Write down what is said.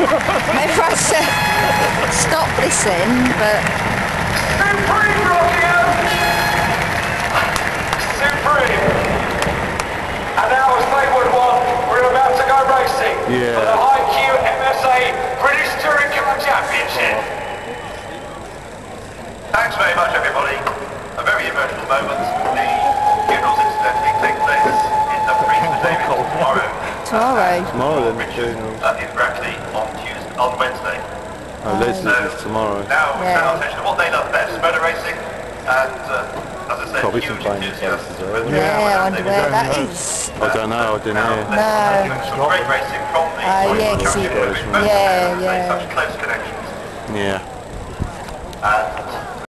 Maybe I should stop listening, but Supreme, Rockio! Supreme! And now as they would want, we're about to go racing Yeah. for the High Q MSA British Touring Car Championship. Thanks very much, everybody. A very emotional moment. The funerals, incidentally, take place in the Prince David tomorrow. tomorrow. Tomorrow then, the funeral. Uh, in Brackley on on Wednesday. Oh, Leslie's is tomorrow. Now we Yeah. turn our attention to what they love best, motor racing, and uh, as I said, Probably huge some playing enthusiasts places, right? for the Yeah, I F1 wonder where that is. I don't know, I didn't hear. let's give some great racing from the Oh, yeah, 'cause Championship, you- with both yeah, yeah. Such close connections. Yeah. And